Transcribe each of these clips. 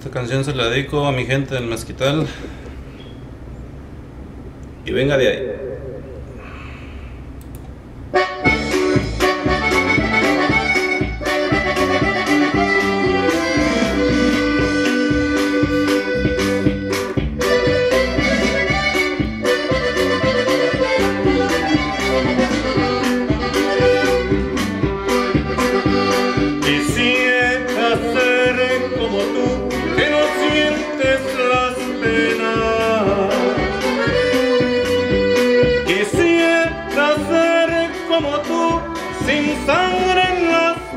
Esta canción se la dedico a mi gente del mezquital. Y venga de ahí. Como tú, sin sangre en las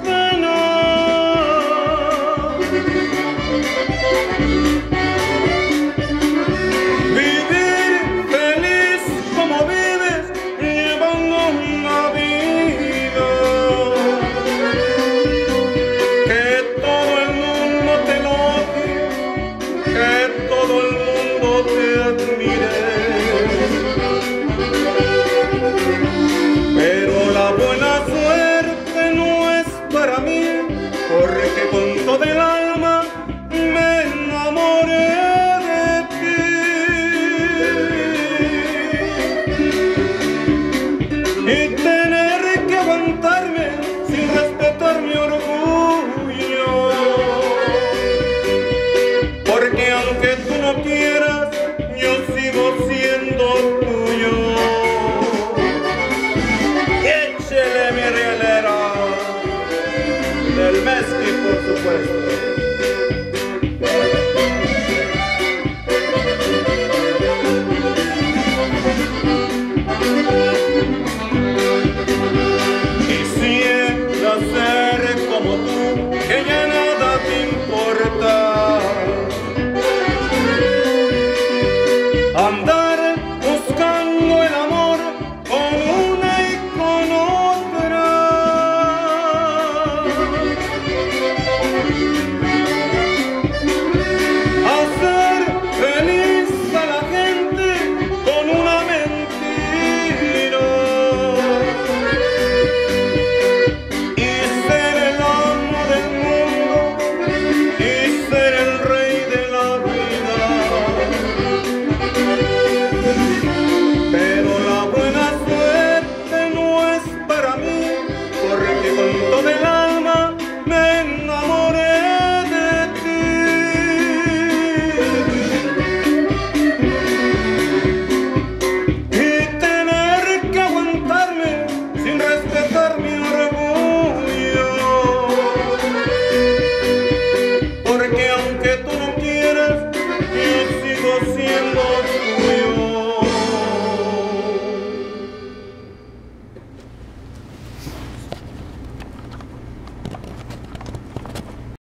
Y tener que aguantarme sin respetar mi orgullo. Porque aunque tú no quieras, yo sigo siendo tuyo. Échele mi rielera del mezqui, por supuesto.